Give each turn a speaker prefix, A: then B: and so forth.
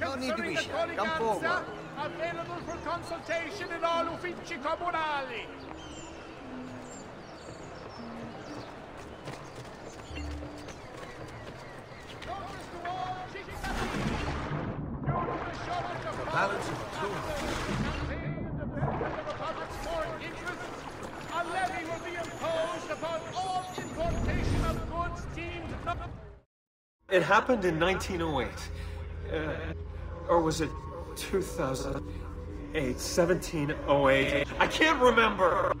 A: don't need to be shy. Come forward.
B: Available for consultation in all uffici comunali.
A: The balance of two.
B: A levy will be imposed upon all importation of goods deemed
C: It happened in 1908. Uh, or was it 2008? 1708? I can't remember!